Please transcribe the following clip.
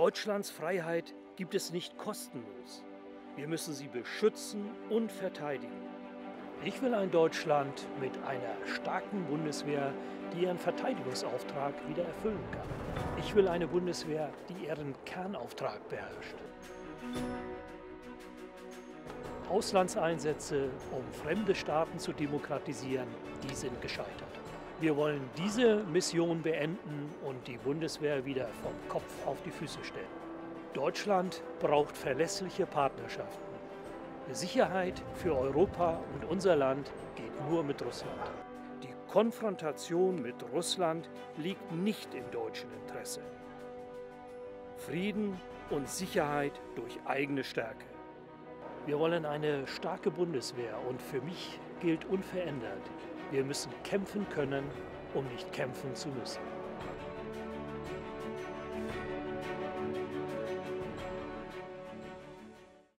Deutschlands Freiheit gibt es nicht kostenlos. Wir müssen sie beschützen und verteidigen. Ich will ein Deutschland mit einer starken Bundeswehr, die ihren Verteidigungsauftrag wieder erfüllen kann. Ich will eine Bundeswehr, die ihren Kernauftrag beherrscht. Auslandseinsätze, um fremde Staaten zu demokratisieren, die sind gescheitert. Wir wollen diese Mission beenden und die Bundeswehr wieder vom Kopf auf die Füße stellen. Deutschland braucht verlässliche Partnerschaften. Sicherheit für Europa und unser Land geht nur mit Russland. Die Konfrontation mit Russland liegt nicht im deutschen Interesse. Frieden und Sicherheit durch eigene Stärke. Wir wollen eine starke Bundeswehr und für mich gilt unverändert, wir müssen kämpfen können, um nicht kämpfen zu müssen.